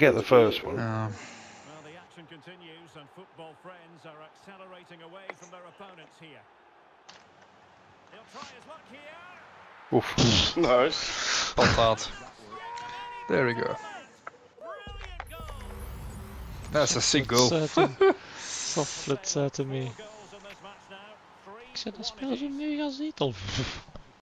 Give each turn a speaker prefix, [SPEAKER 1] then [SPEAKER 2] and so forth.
[SPEAKER 1] Forget the first one.
[SPEAKER 2] Uh,
[SPEAKER 3] Well, the action continues and football friends are accelerating away from their opponents here. He'll try his luck here.
[SPEAKER 1] Oof.
[SPEAKER 4] Nice.
[SPEAKER 2] Altijd. There we go. That's a sick goal.
[SPEAKER 5] Softlet zei te me. Ik zet dat
[SPEAKER 3] one
[SPEAKER 5] spelen ze
[SPEAKER 3] apiece.
[SPEAKER 5] mega ziet al.